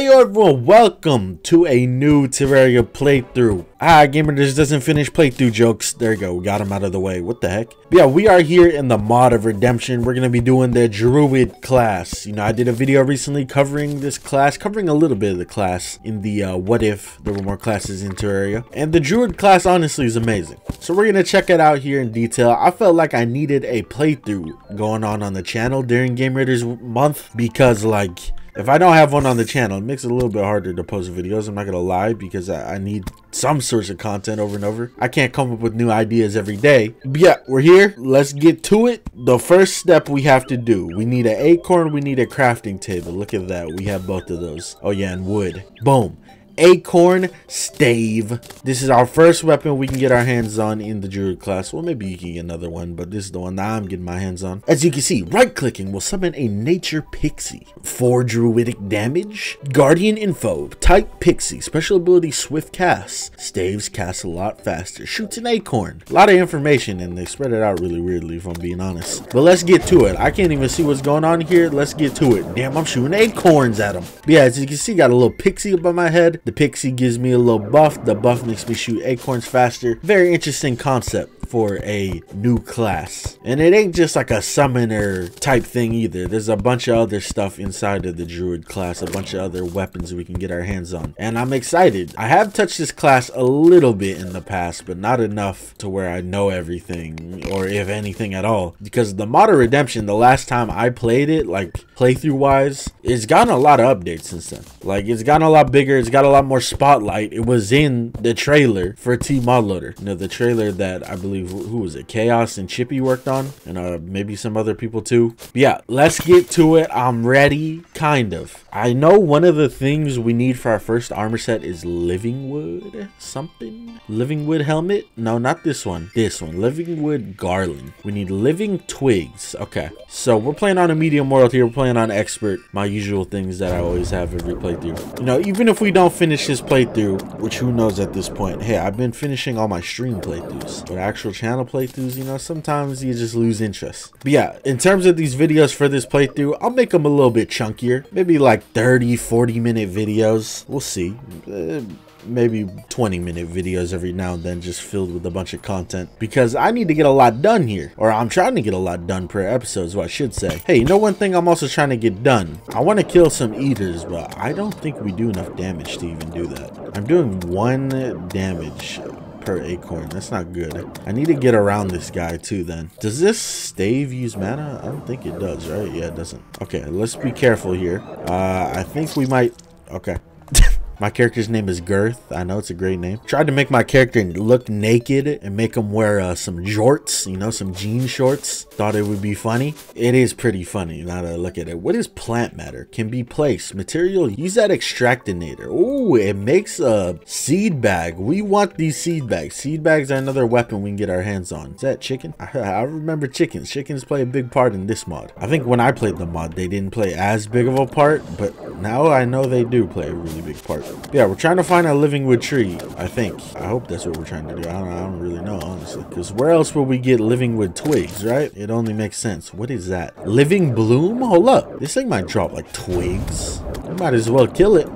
Hey everyone, welcome to a new Terraria playthrough. Ah, Gamer just doesn't finish playthrough jokes. There you go, we got him out of the way. What the heck? But yeah, we are here in the mod of Redemption. We're going to be doing the Druid class. You know, I did a video recently covering this class, covering a little bit of the class in the uh, what if there were more classes in Terraria. And the Druid class honestly is amazing. So we're going to check it out here in detail. I felt like I needed a playthrough going on on the channel during Game Raiders month because like if I don't have one on the channel, it makes it a little bit harder to post videos. I'm not going to lie because I, I, need some source of content over and over. I can't come up with new ideas every day. But yeah, we're here. Let's get to it. The first step we have to do, we need an acorn. We need a crafting table. Look at that. We have both of those. Oh yeah, and wood. Boom acorn stave. This is our first weapon we can get our hands on in the druid class. Well, maybe you can get another one, but this is the one that I'm getting my hands on. As you can see, right clicking will summon a nature pixie. For druidic damage, guardian info, type pixie, special ability swift cast. Staves cast a lot faster, shoots an acorn. A lot of information and they spread it out really weirdly if I'm being honest. But let's get to it. I can't even see what's going on here. Let's get to it. Damn, I'm shooting acorns at them. But yeah, as you can see, got a little pixie above my head. The pixie gives me a little buff. The buff makes me shoot acorns faster. Very interesting concept for a new class. And it ain't just like a summoner type thing either. There's a bunch of other stuff inside of the druid class, a bunch of other weapons we can get our hands on. And I'm excited. I have touched this class a little bit in the past, but not enough to where I know everything or if anything at all. Because the Mod of Redemption, the last time I played it, like playthrough wise, it's gotten a lot of updates since then. Like it's gotten a lot bigger, it's got a lot more spotlight. It was in the trailer for tModLoader. You know, the trailer that I believe believe who was it? Chaos and chippy worked on and uh maybe some other people too. But yeah let's get to it. I'm ready kind of. I know one of the things we need for our first armor set is living wood something? Living wood helmet? No not this one. This one. Living wood garland. We need living twigs. Okay. So we're playing on a medium world here. We're playing on expert. My usual things that i always have every playthrough. You know even if we don't finish this playthrough which who knows at this point. Hey i've been finishing all my stream playthroughs but actual actual channel playthroughs, you know, sometimes you just lose interest. But yeah, in terms of these videos for this playthrough, I'll make them a little bit chunkier. Maybe like 30, 40 minute videos. We'll see. Uh, maybe 20 minute videos every now and then just filled with a bunch of content because I need to get a lot done here or I'm trying to get a lot done per episode is what I should say. Hey, you know one thing I'm also trying to get done? I want to kill some eaters but I don't think we do enough damage to even do that. I'm doing one damage per acorn. That's not good. I need to get around this guy too then. Does this stave use mana? I don't think it does, right? Yeah, it doesn't. Okay, let's be careful here. Uh, I think we might... Okay. My character's name is Girth. I know it's a great name. Tried to make my character look naked and make him wear uh, some jorts, you know, some jean shorts. Thought it would be funny. It is pretty funny now that I look at it. What is plant matter? Can be placed. Material, use that extractinator. Oh, it makes a seed bag. We want these seed bags. Seed bags are another weapon we can get our hands on. Is that chicken? I, I remember chickens. Chickens play a big part in this mod. I think when I played the mod, they didn't play as big of a part, but now I know they do play a really big part. Yeah, we're trying to find a living wood tree, I think. I hope that's what we're trying to do. I don't, I don't really know, honestly. Because where else will we get living wood twigs, right? It only makes sense. What is that? Living bloom? Hold up. This thing might drop like twigs. I might as well kill it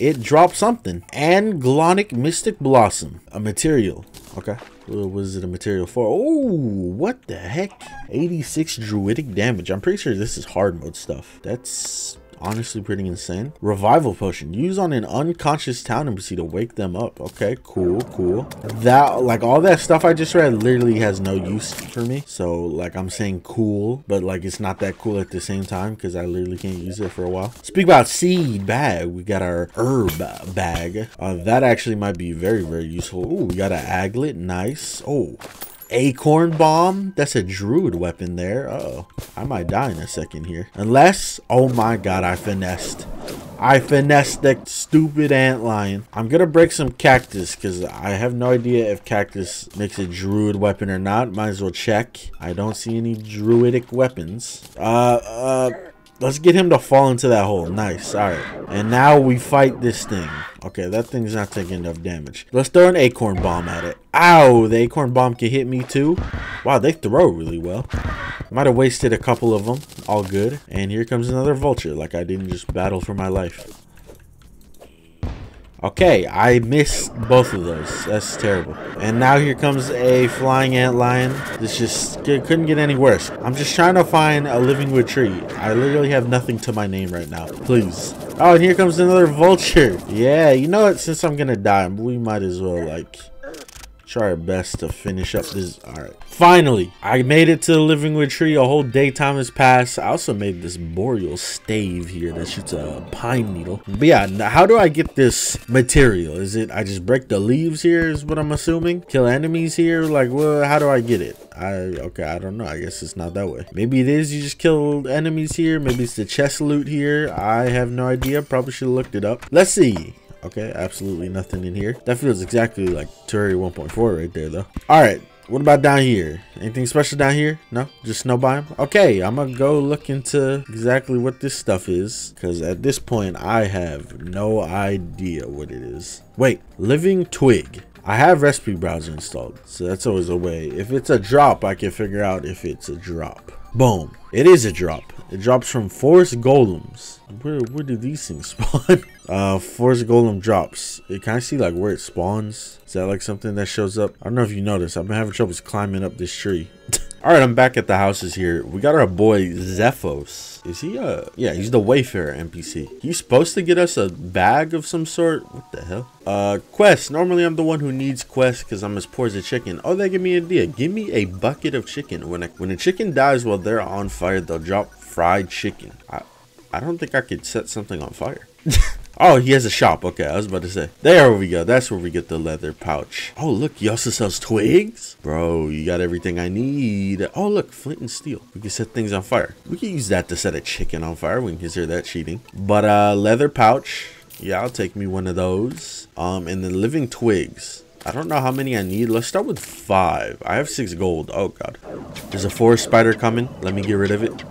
it dropped something. Anglonic Mystic Blossom, a material. Okay. What was it a material for? Oh, what the heck? 86 druidic damage. I'm pretty sure this is hard mode stuff. That's honestly pretty insane. Revival potion. Use on an unconscious town NPC to wake them up. Okay, cool, cool. That, like, all that stuff I just read literally has no use for me. So, like, I'm saying cool, but, like, it's not that cool at the same time because I literally can't use it for a while. Speak about seed bag. We got our herb bag. Uh, that actually might be very, very useful. Ooh, we got an aglet. Nice. Oh, Acorn Bomb? That's a druid weapon there. Uh oh I might die in a second here. Unless, oh my god, I finessed. I finessed that stupid ant lion. I'm gonna break some cactus because I have no idea if cactus makes a druid weapon or not. Might as well check. I don't see any druidic weapons. Uh, uh, let's get him to fall into that hole. Nice. All right. And now we fight this thing. Okay, that thing's not taking enough damage. Let's throw an acorn bomb at it. Ow, the acorn bomb can hit me too. Wow, they throw really well. Might have wasted a couple of them. All good. And here comes another vulture. Like I didn't just battle for my life. Okay, I missed both of those. That's terrible. And now here comes a flying ant lion. This just couldn't get any worse. I'm just trying to find a living wood tree. I literally have nothing to my name right now. Please. Oh, and here comes another vulture. Yeah, you know what? Since I'm gonna die, we might as well like try our best to finish up this all right. Finally i made it to the living wood tree. A whole daytime has passed. I also made this boreal stave here that shoots a pine needle. But yeah how do i get this material? Is it i just break the leaves here is what i'm assuming? Kill enemies here? Like well how do i get it? I okay i don't know. I guess it's not that way. Maybe it is you just kill enemies here. Maybe it's the chest loot here. I have no idea. Probably should have looked it up. Let's see Okay, absolutely nothing in here. That feels exactly like Terraria 1.4 right there, though. All right, what about down here? Anything special down here? No? Just snow biome? Okay, I'm gonna go look into exactly what this stuff is. Because at this point, I have no idea what it is. Wait, living twig. I have recipe browser installed, so that's always a way. If it's a drop, I can figure out if it's a drop. Boom. It is a drop. It drops from Forest Golems. Where, where do these things spawn? uh, Forest Golem drops. It kind of see like where it spawns. Is that like something that shows up? I don't know if you noticed. I've been having troubles climbing up this tree. All right, I'm back at the houses here. We got our boy Zephos. Is he uh yeah, he's the Wayfarer NPC. He's supposed to get us a bag of some sort. What the hell? Uh quest. Normally I'm the one who needs quest because I'm as poor as a chicken. Oh, they give me an idea. Give me a bucket of chicken. When a when a chicken dies while they're on fire, they'll drop fried chicken. I I don't think I could set something on fire. Oh, he has a shop. Okay, I was about to say. There we go. That's where we get the leather pouch. Oh, look. He also sells twigs. Bro, you got everything I need. Oh, look. Flint and steel. We can set things on fire. We can use that to set a chicken on fire. We can consider that cheating. But, uh, leather pouch. Yeah, I'll take me one of those. Um, and then living twigs. I don't know how many I need. Let's start with five. I have six gold. Oh, God. There's a forest spider coming. Let me get rid of it.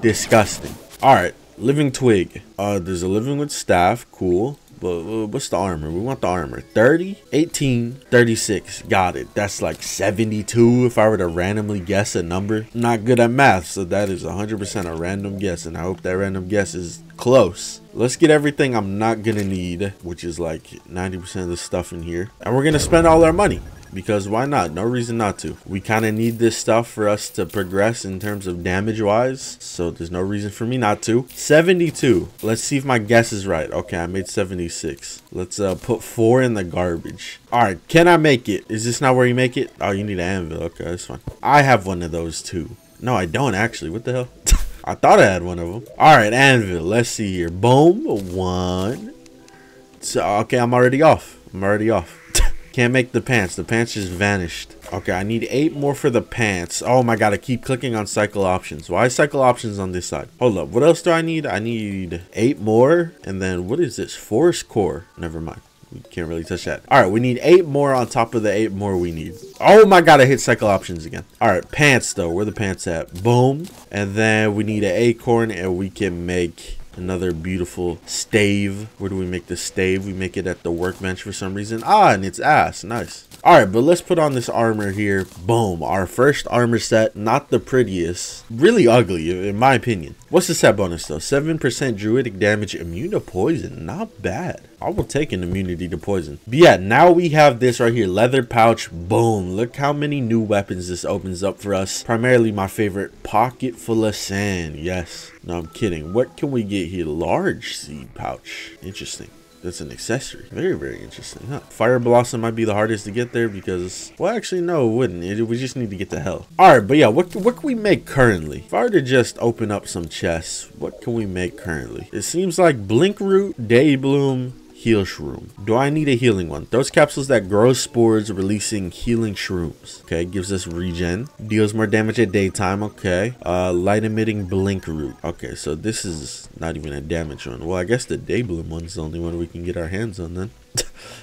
Disgusting. All right. Living twig. Uh, there's a living wood staff. Cool. But what's the armor? We want the armor. 30, 18, 36. Got it. That's like 72 if I were to randomly guess a number. not good at math, so that is 100% a random guess. And I hope that random guess is close. Let's get everything I'm not going to need, which is like 90% of the stuff in here. And we're going to spend all our money because why not? No reason not to. We kind of need this stuff for us to progress in terms of damage wise. So there's no reason for me not to. 72. Let's see if my guess is right. Okay, I made 76. Let's uh, put four in the garbage. All right, can I make it? Is this not where you make it? Oh, you need an anvil. Okay, that's fine. I have one of those too. No, I don't actually. What the hell? I thought I had one of them. All right, anvil. Let's see here. Boom. One. So, okay, I'm already off. I'm already off. Can't make the pants. The pants just vanished. Okay, I need eight more for the pants. Oh my god, I keep clicking on cycle options. Why cycle options on this side? Hold up. What else do I need? I need eight more. And then what is this? Forest core. Never mind. We can't really touch that. All right, we need eight more on top of the eight more we need. Oh my god, I hit cycle options again. All right, pants though. Where the pants at? Boom. And then we need an acorn and we can make Another beautiful stave. Where do we make the stave? We make it at the workbench for some reason. Ah, and it's ass. Nice. All right, but let's put on this armor here. Boom. Our first armor set. Not the prettiest. Really ugly, in my opinion. What's the set bonus, though? 7% druidic damage, immune to poison. Not bad. I will take an immunity to poison. But yeah, now we have this right here. Leather pouch. Boom. Look how many new weapons this opens up for us. Primarily my favorite. Pocket full of sand. Yes. No, I'm kidding. What can we get here? Large seed pouch. Interesting. That's an accessory. Very, very interesting. Huh? Fire Blossom might be the hardest to get there because, well, actually, no, it wouldn't. It, we just need to get to hell. All right, but yeah, what, what can we make currently? If I were to just open up some chests, what can we make currently? It seems like Blink Root, Day Bloom, Heal Shroom. Do I need a healing one? Those capsules that grow spores releasing healing shrooms. Okay, gives us regen. Deals more damage at daytime. Okay. Uh, light emitting blink root. Okay, so this is not even a damage one. Well, I guess the day bloom one's the only one we can get our hands on then.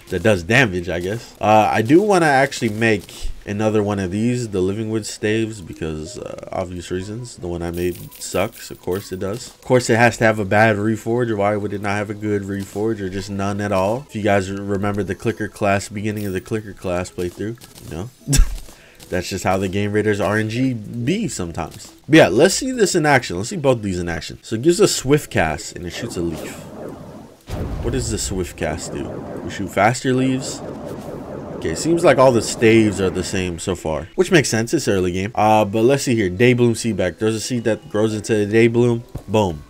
That does damage, I guess. Uh, I do want to actually make another one of these, the Living Wood Staves, because uh, obvious reasons. The one I made sucks, of course it does. Of course it has to have a bad reforge, or why would it not have a good reforge, or just none at all? If you guys remember the clicker class, beginning of the clicker class playthrough, you know. That's just how the Game Raiders RNG be sometimes. But yeah, let's see this in action. Let's see both these in action. So it gives a swift cast and it shoots a leaf. What does the swift cast do? We shoot faster leaves. Okay, seems like all the staves are the same so far, which makes sense. It's early game. Uh, but let's see here. Daybloom seed bag. There's a seed that grows into the Daybloom. Boom.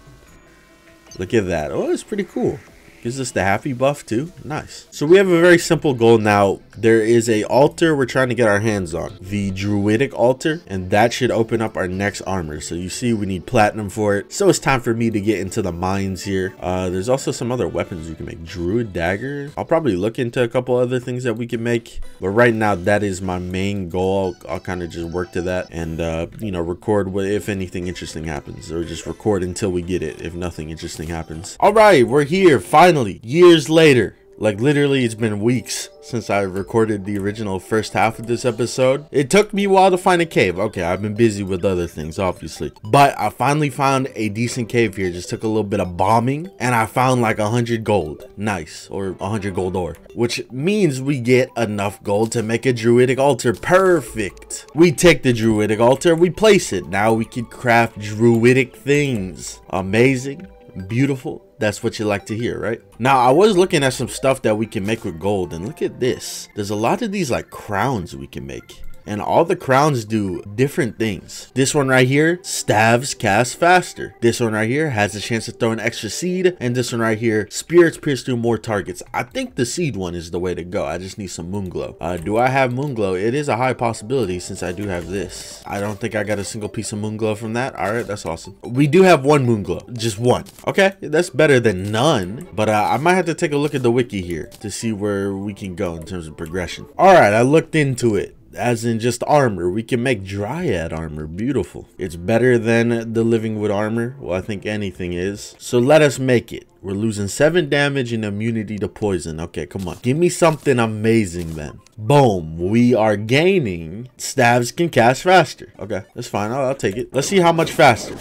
Look at that. Oh, it's pretty cool. Gives us the happy buff too. Nice. So we have a very simple goal now. There is a altar we're trying to get our hands on. The druidic altar. And that should open up our next armor. So you see we need platinum for it. So it's time for me to get into the mines here. Uh, there's also some other weapons you can make. Druid dagger. I'll probably look into a couple other things that we can make. But right now that is my main goal. I'll, I'll kind of just work to that. And uh, you know record what if anything interesting happens. Or just record until we get it if nothing interesting happens. Alright we're here. Finally finally, years later, like literally it's been weeks since I recorded the original first half of this episode. It took me a while to find a cave. Okay, I've been busy with other things, obviously. But I finally found a decent cave here. Just took a little bit of bombing and I found like a hundred gold. Nice. Or a hundred gold ore. Which means we get enough gold to make a druidic altar. Perfect. We take the druidic altar, we place it. Now we can craft druidic things. Amazing beautiful that's what you like to hear right? Now i was looking at some stuff that we can make with gold and look at this. There's a lot of these like crowns we can make and all the crowns do different things. This one right here, staves cast faster. This one right here has a chance to throw an extra seed, and this one right here, spirits pierce through more targets. I think the seed one is the way to go. I just need some moon glow. Uh, do I have moon glow? It is a high possibility since I do have this. I don't think I got a single piece of moon glow from that. All right, that's awesome. We do have one moon glow, just one. Okay, that's better than none, but uh, I might have to take a look at the wiki here to see where we can go in terms of progression. All right, I looked into it as in just armor. We can make dryad armor beautiful. It's better than the living wood armor. Well, I think anything is. So let us make it. We're losing 7 damage and immunity to poison. Okay, come on. Give me something amazing then. Boom. We are gaining. Staves can cast faster. Okay, that's fine. I'll, I'll take it. Let's see how much faster.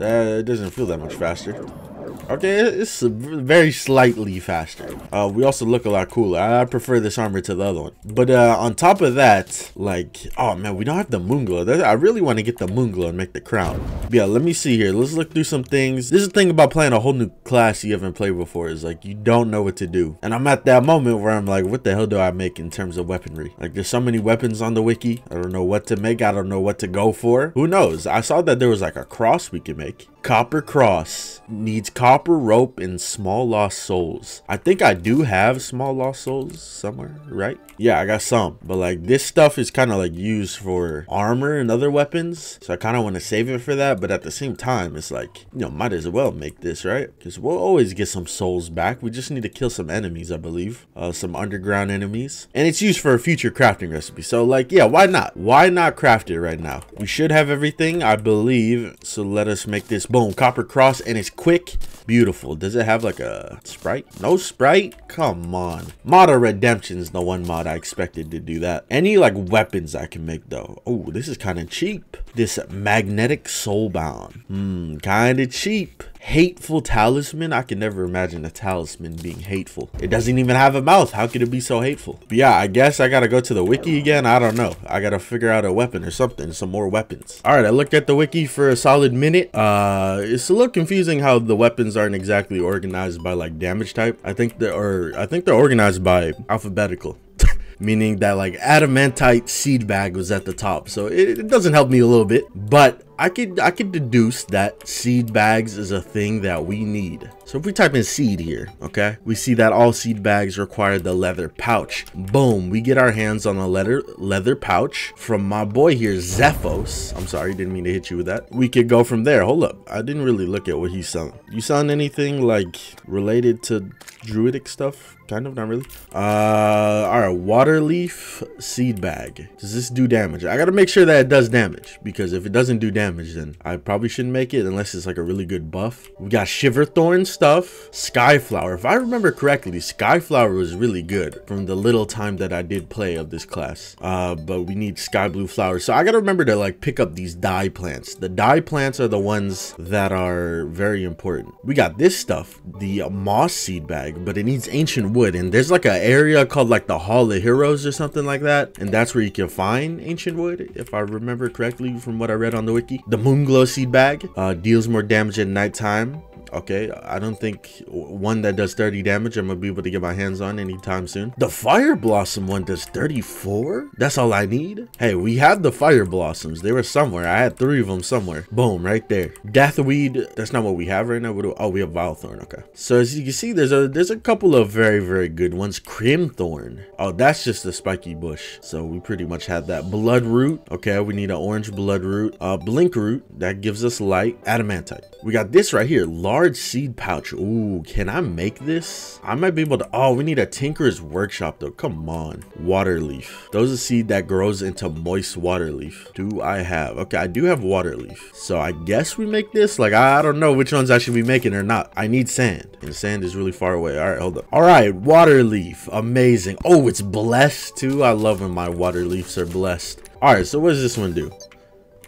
Uh, it doesn't feel that much faster. Okay, it's very slightly faster. Uh, we also look a lot cooler. I prefer this armor to the other one. But uh, on top of that, like, oh man, we don't have the moon glow. I really want to get the moon glow and make the crown. Yeah, let me see here. Let's look through some things. This is the thing about playing a whole new class you haven't played before is like, you don't know what to do. And I'm at that moment where I'm like, what the hell do I make in terms of weaponry? Like, there's so many weapons on the wiki. I don't know what to make. I don't know what to go for. Who knows? I saw that there was like a cross we could make. Copper cross needs copper rope and small lost souls. I think I do have small lost souls somewhere, right? Yeah, I got some. But like this stuff is kind of like used for armor and other weapons. So I kind of want to save it for that. But at the same time, it's like, you know, might as well make this, right? Because we'll always get some souls back. We just need to kill some enemies, I believe. Uh, some underground enemies. And it's used for a future crafting recipe. So like, yeah, why not? Why not craft it right now? We should have everything, I believe. So let us make this Boom, copper cross, and it's quick. Beautiful. Does it have like a sprite? No sprite? Come on. Mod of Redemption is the one mod I expected to do that. Any like weapons I can make though. Oh, this is kind of cheap. This magnetic soulbound. Hmm, kind of cheap hateful talisman? I can never imagine a talisman being hateful. It doesn't even have a mouth. How could it be so hateful? But yeah i guess i gotta go to the wiki again. I don't know. I gotta figure out a weapon or something some more weapons. All right i looked at the wiki for a solid minute. Uh it's a little confusing how the weapons aren't exactly organized by like damage type. I think they're i think they're organized by alphabetical. Meaning that like adamantite seed bag was at the top. So it, it doesn't help me a little bit. But I could I could deduce that seed bags is a thing that we need. So if we type in seed here, okay, we see that all seed bags require the leather pouch. Boom, we get our hands on a leather leather pouch from my boy here, Zephos. I'm sorry, didn't mean to hit you with that. We could go from there. Hold up, I didn't really look at what he's selling. You selling anything like related to druidic stuff? Kind of, not really. Uh, all right, water leaf seed bag. Does this do damage? I gotta make sure that it does damage because if it doesn't do damage, damage, then I probably shouldn't make it unless it's like a really good buff. We got Shiverthorn stuff, Skyflower. If I remember correctly, Skyflower was really good from the little time that I did play of this class. Uh, but we need Sky Blue Flowers. So I gotta remember to like pick up these dye plants. The dye plants are the ones that are very important. We got this stuff, the Moss Seed Bag, but it needs Ancient Wood. And there's like an area called like the Hall of Heroes or something like that. And that's where you can find Ancient Wood, if I remember correctly from what I read on the wiki. The Moonglow Seed Bag uh, deals more damage at nighttime okay? I don't think one that does 30 damage i'm gonna be able to get my hands on anytime soon. The fire blossom one does 34 that's all i need? Hey we have the fire blossoms. They were somewhere. I had three of them somewhere. Boom right there. Deathweed that's not what we have right now. Do, oh we have vilethorn okay. So as you can see there's a there's a couple of very very good ones. Crimthorn. Oh that's just a spiky bush. So we pretty much have that. Blood root okay we need an orange blood root. Uh blink root that gives us light. Adamantite. We got this right here large seed pouch. Ooh, can I make this? I might be able to. Oh, we need a Tinker's Workshop though. Come on. Water leaf. Those are seed that grows into moist water leaf. Do I have? Okay, I do have water leaf. So I guess we make this. Like, I, I don't know which ones I should be making or not. I need sand. And sand is really far away. All right, hold up. All right, water leaf. Amazing. Oh, it's blessed too. I love when my water leaves are blessed. All right, so what does this one do?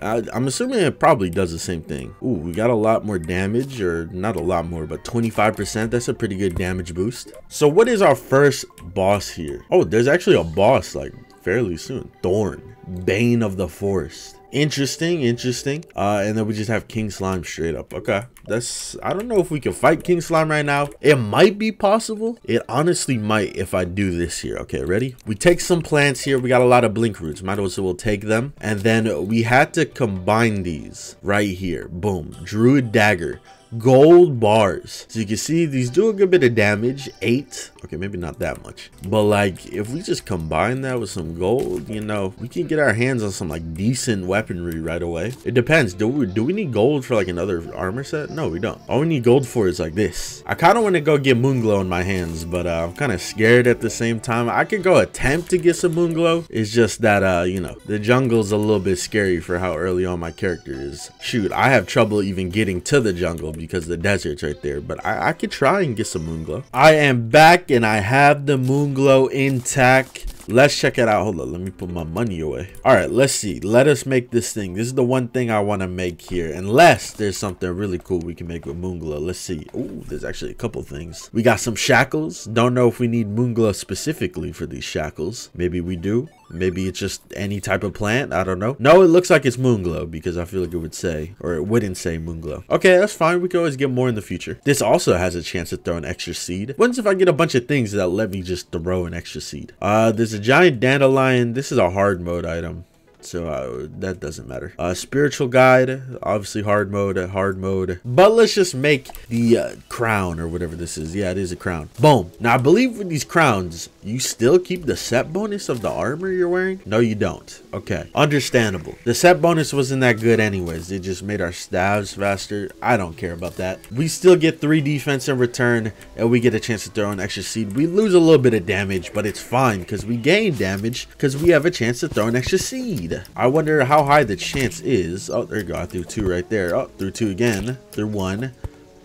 I, am assuming it probably does the same thing. Ooh, we got a lot more damage, or not a lot more, but 25%. That's a pretty good damage boost. So what is our first boss here? Oh, there's actually a boss like fairly soon. Thorn, Bane of the Forest. Interesting, interesting. Uh, and then we just have King Slime straight up. Okay, that's, I don't know if we can fight King Slime right now. It might be possible. It honestly might if I do this here. Okay, ready? We take some plants here. We got a lot of blink roots. Might as well take them. And then we had to combine these right here. Boom. Druid Dagger gold bars. So you can see these do a good bit of damage eight. Okay maybe not that much. But like if we just combine that with some gold you know we can get our hands on some like decent weaponry right away. It depends. Do we do we need gold for like another armor set? No we don't. All we need gold for is like this. I kind of want to go get moonglow in my hands but uh, i'm kind of scared at the same time. I could go attempt to get some moonglow it's just that uh you know the jungle's a little bit scary for how early on my character is. Shoot i have trouble even getting to the jungle because the desert's right there. But I, I could try and get some Moonglow. I am back and I have the Moonglow intact. Let's check it out. Hold on, let me put my money away. All right, let's see. Let us make this thing. This is the one thing I want to make here. Unless there's something really cool we can make with Moonglow. Let's see. Oh, there's actually a couple things. We got some shackles. Don't know if we need Moonglow specifically for these shackles. Maybe we do. Maybe it's just any type of plant. I don't know. No, it looks like it's Moonglow because I feel like it would say, or it wouldn't say Moonglow. Okay, that's fine. We can always get more in the future. This also has a chance to throw an extra seed. What if I get a bunch of things that let me just throw an extra seed? Uh, there's a giant dandelion. This is a hard mode item so uh, that doesn't matter. Uh, spiritual guide, obviously hard mode, hard mode. But let's just make the uh, crown or whatever this is. Yeah, it is a crown. Boom. Now, I believe with these crowns, you still keep the set bonus of the armor you're wearing? No, you don't. Okay, understandable. The set bonus wasn't that good anyways. It just made our staves faster. I don't care about that. We still get three defense in return, and we get a chance to throw an extra seed. We lose a little bit of damage, but it's fine because we gain damage because we have a chance to throw an extra seed. I wonder how high the chance is. Oh, there you go. I threw two right there. Oh, threw two again. Threw one.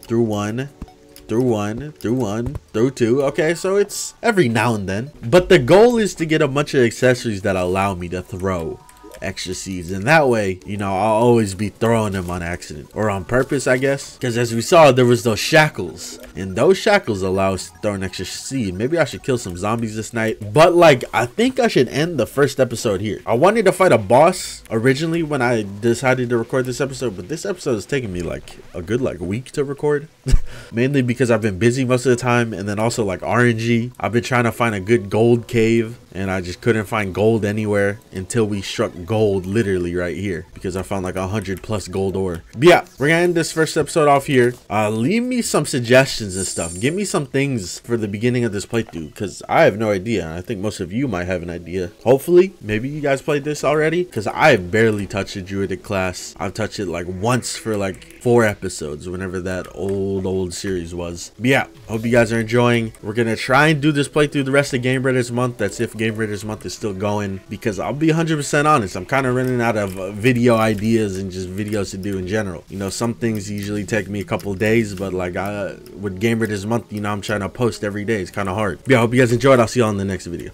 Threw one. Threw one. Threw one. Threw two. Okay, so it's every now and then. But the goal is to get a bunch of accessories that allow me to throw extra seeds. And that way you know i'll always be throwing them on accident or on purpose i guess. Because as we saw there was those shackles. And those shackles allow us to throw an extra seed. Maybe i should kill some zombies this night. But like i think i should end the first episode here. I wanted to fight a boss originally when i decided to record this episode. But this episode is taking me like a good like week to record. Mainly because i've been busy most of the time. And then also like rng i've been trying to find a good gold cave and I just couldn't find gold anywhere until we struck gold literally right here because I found like a hundred plus gold ore. But yeah, we're gonna end this first episode off here. Uh, leave me some suggestions and stuff. Give me some things for the beginning of this playthrough because I have no idea. I think most of you might have an idea. Hopefully, maybe you guys played this already because I barely touched the druidic class. I've touched it like once for like four episodes, whenever that old, old series was. But yeah, hope you guys are enjoying. We're going to try and do this playthrough the rest of Game Raiders month. That's if Game Raiders month is still going. Because I'll be 100% honest, I'm kind of running out of uh, video ideas and just videos to do in general. You know, some things usually take me a couple days, but like I, with Game Raiders month, you know, I'm trying to post every day. It's kind of hard. But yeah, I hope you guys enjoyed. I'll see you all in the next video.